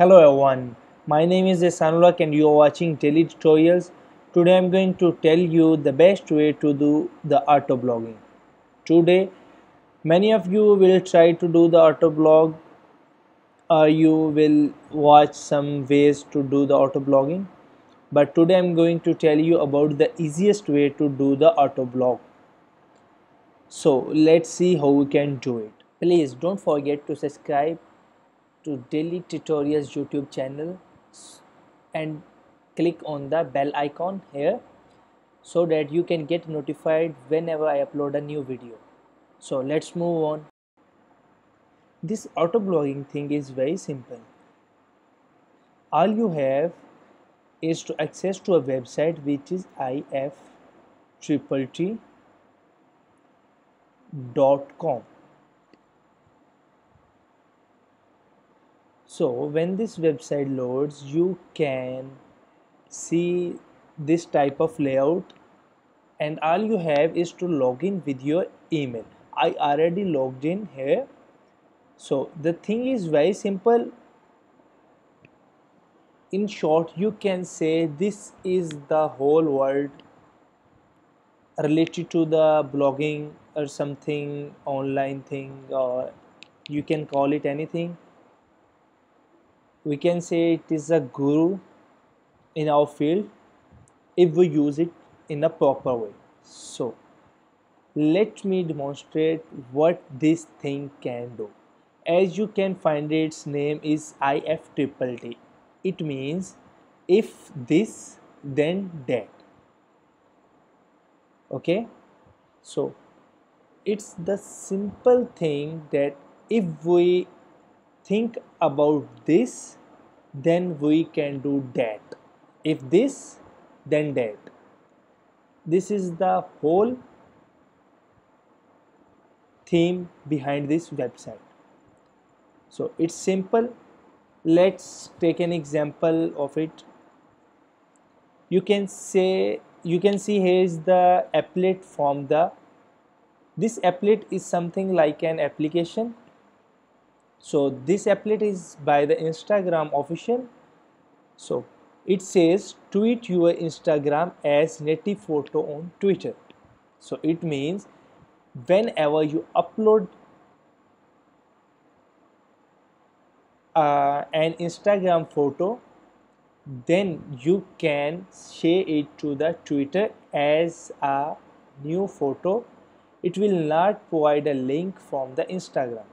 Hello everyone, my name is Ahsan ul Haq and you are watching daily tutorials. Today I am going to tell you the best way to do the auto blogging. Today many of you will try to do the auto blog or you will watch some ways to do the auto blogging but today I'm going to tell you about the easiest way to do the auto blog. So let's see how we can do it. Please don't forget to subscribe to daily tutorials youtube channel and click on the bell icon here so that you can get notified whenever i upload a new video. So let's move on. This auto blogging thing is very simple. All you have is to access to a website which is if triple t dot com so when this website loads you can see this type of layout and all you have is to log in with your email. I already logged in here. So the thing is very simple. In short you can say this is the whole world related to the blogging or something online thing or you can call it anything we can say it is a guru in our field if we use it in a proper way. So let me demonstrate what this thing can do. As you can find its name is if triple t it means if this then that. Okay? So it's the simple thing that if we think about this then we can do that. If this then that. This is the whole theme behind this website. So it's simple. Let's take an example of it. You can say you can see here is the applet from the this applet is something like an application so this applet is by the instagram official. So it says tweet your instagram as native photo on twitter. So it means whenever you upload uh, an instagram photo then you can share it to the twitter as a new photo. It will not provide a link from the instagram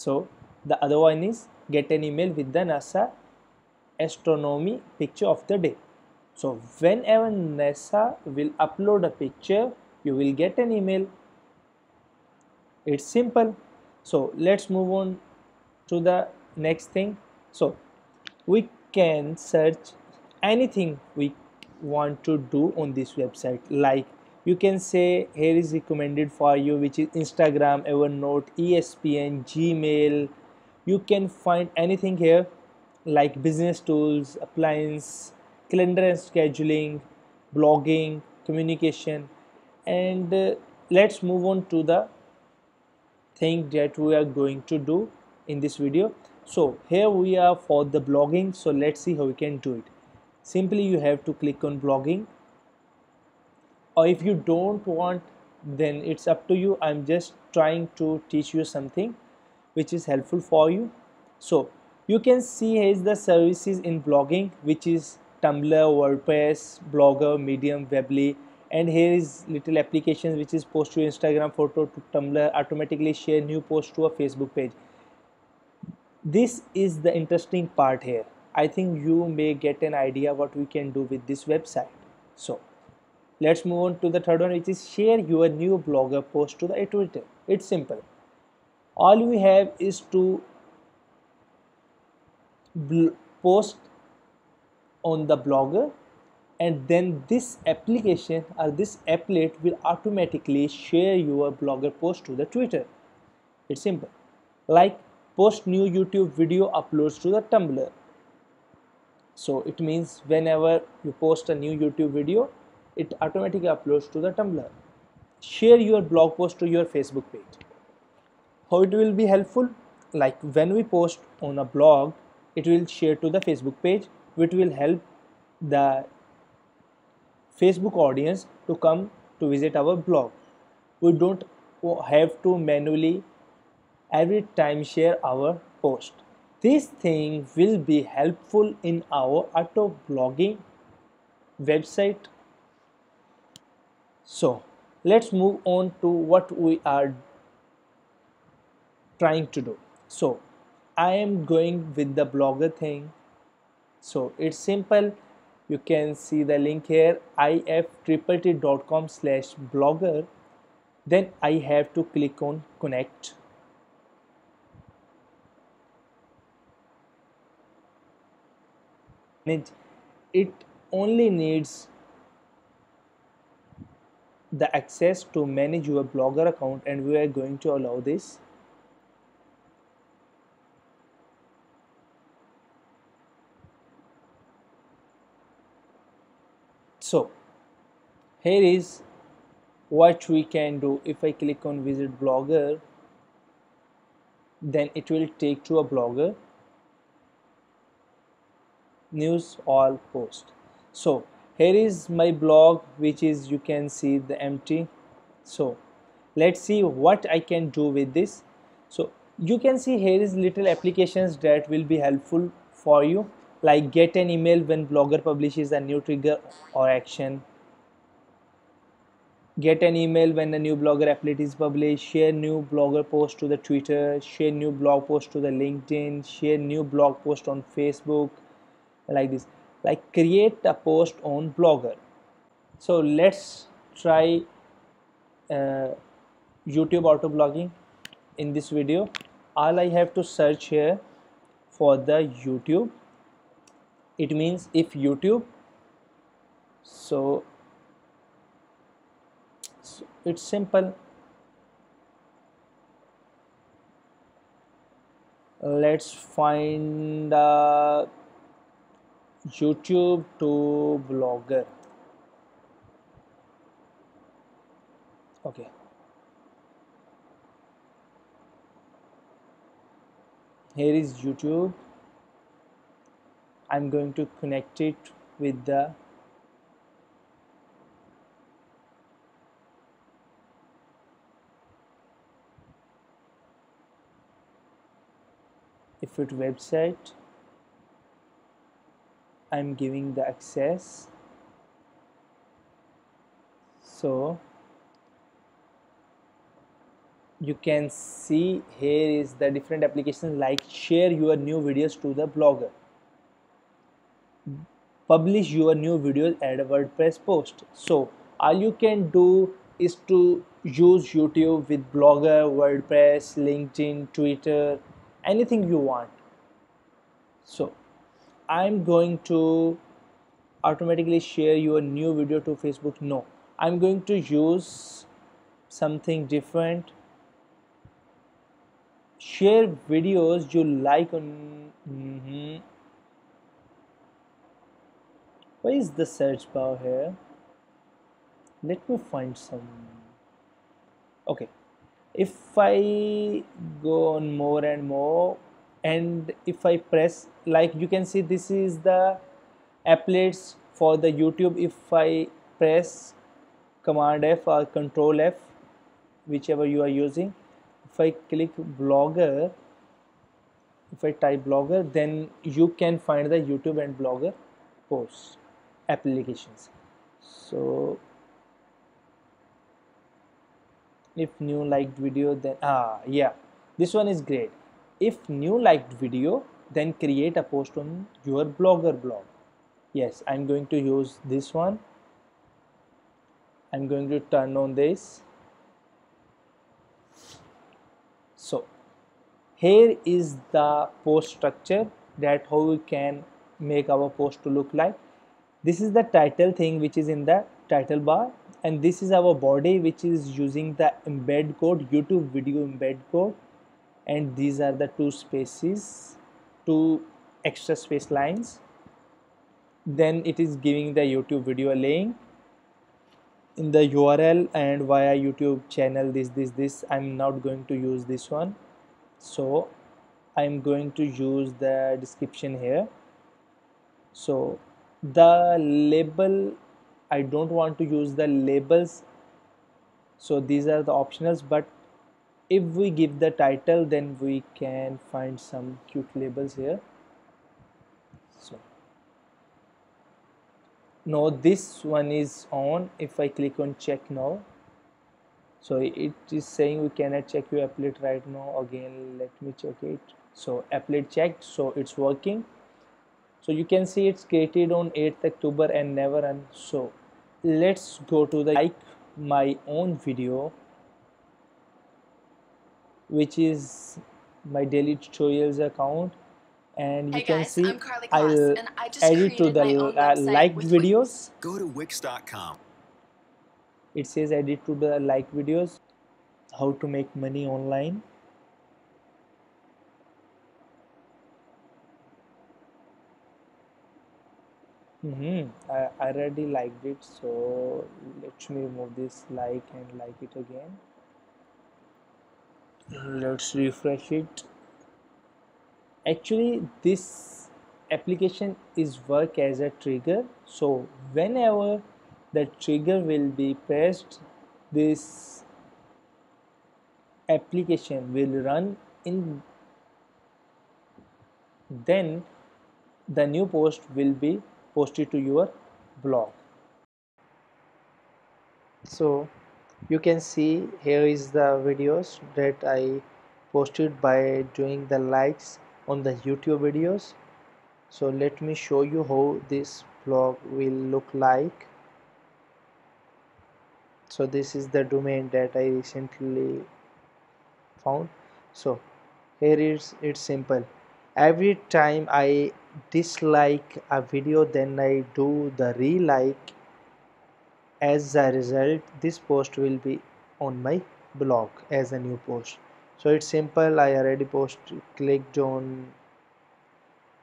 so the other one is get an email with the NASA astronomy picture of the day. So whenever NASA will upload a picture, you will get an email. It's simple. So let's move on to the next thing. So we can search anything we want to do on this website like you can say here is recommended for you which is instagram evernote espn gmail. You can find anything here like business tools appliance calendar and scheduling blogging communication. And uh, let's move on to the thing that we are going to do in this video. So here we are for the blogging. So let's see how we can do it. Simply you have to click on blogging or if you don't want then it's up to you. I'm just trying to teach you something which is helpful for you. So you can see here is the services in blogging which is tumblr wordpress blogger medium weebly and here is little applications which is post to instagram photo to tumblr automatically share new post to a facebook page. This is the interesting part here. I think you may get an idea what we can do with this website. So let's move on to the third one which is share your new blogger post to the twitter. It's simple. All we have is to post on the blogger and then this application or this applet will automatically share your blogger post to the twitter. It's simple. Like post new youtube video uploads to the tumblr. So it means whenever you post a new youtube video it automatically uploads to the Tumblr. Share your blog post to your Facebook page. How it will be helpful? Like when we post on a blog, it will share to the Facebook page which will help the Facebook audience to come to visit our blog we don't have to manually every time share our post this thing will be helpful in our auto blogging website so let's move on to what we are trying to do. So I am going with the blogger thing. So it's simple. You can see the link here iftriplet.com slash blogger. Then I have to click on connect. It only needs the access to manage your blogger account and we are going to allow this? So here is what we can do. If I click on visit blogger then it will take to a blogger. News all post. So here is my blog which is you can see the empty. So let's see what I can do with this. So you can see here is little applications that will be helpful for you. Like get an email when blogger publishes a new trigger or action. Get an email when a new blogger applet is published. Share new blogger post to the twitter. Share new blog post to the linkedin. Share new blog post on facebook. Like this like create a post on blogger. So let's try uh, youtube auto blogging in this video. All i have to search here for the youtube. It means if youtube so, so it's simple. Let's find uh, YouTube to blogger. Okay. Here is YouTube. I'm going to connect it with the if it website I'm giving the access. So you can see here is the different applications like share your new videos to the blogger. Publish your new videos add a wordpress post. So all you can do is to use youtube with blogger wordpress linkedin twitter anything you want. So I'm going to automatically share your new video to Facebook? No. I'm going to use something different. Share videos you like on mm -hmm. where is the search bar here? Let me find some. Okay. If I go on more and more and if I press like you can see this is the applets for the YouTube. If I press command F or control F whichever you are using if I click blogger if I type blogger then you can find the YouTube and blogger posts applications. So if new liked video then ah yeah this one is great if new liked video then create a post on your blogger blog. Yes I'm going to use this one. I'm going to turn on this. So here is the post structure that how we can make our post to look like. This is the title thing which is in the title bar and this is our body which is using the embed code youtube video embed code and these are the two spaces two extra space lines. Then it is giving the youtube video link. In the url and via youtube channel this this this i'm not going to use this one. So I'm going to use the description here. So the label I don't want to use the labels. So these are the optionals but if we give the title then we can find some cute labels here. So now this one is on. If I click on check now so it is saying we cannot check your applet right now. Again let me check it. So applet checked. So it's working. So you can see it's created on 8th October and never run. So let's go to the like my own video which is my daily tutorials account. And you Hey can guys, see I'm Karlie Kloss, I'll and add it to the uh, liked with videos. Go to Wix.com. it says edit to the like videos how to make money online. Hmm I, I already liked it so let me remove this like and like it again let's refresh it. Actually this application is work as a trigger. So whenever the trigger will be pressed this application will run in then the new post will be posted to your blog. So you can see here is the videos that I posted by doing the likes on the YouTube videos. So let me show you how this blog will look like. So this is the domain that I recently found. So here is it's simple. Every time I dislike a video then I do the re-like as a result this post will be on my blog as a new post. So it's simple. I already post clicked on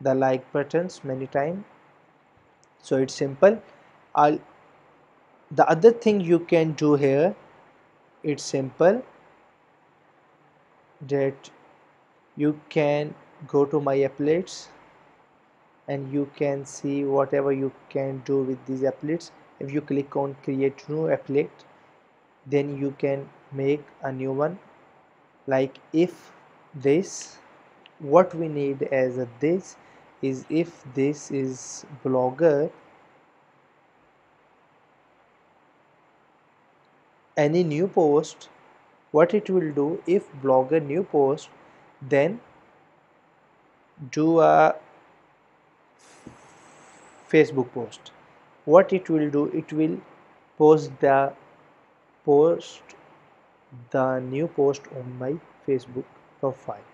the like buttons many times. So it's simple. I'll the other thing you can do here it's simple that you can go to my applets and you can see whatever you can do with these applets if you click on create new applet then you can make a new one. Like if this what we need as a this is if this is blogger any new post what it will do if blogger new post then do a Facebook post what it will do it will post the post the new post on my Facebook profile.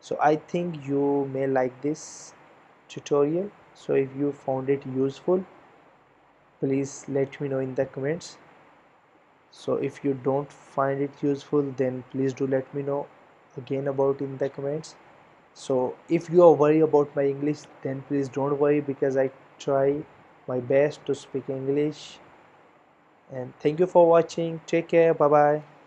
So I think you may like this tutorial. So if you found it useful please let me know in the comments. So if you don't find it useful then please do let me know again about in the comments. So if you are worried about my english then please don't worry because i try my best to speak english. And thank you for watching. Take care. Bye bye